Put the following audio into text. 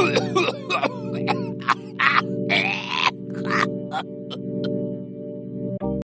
Oh,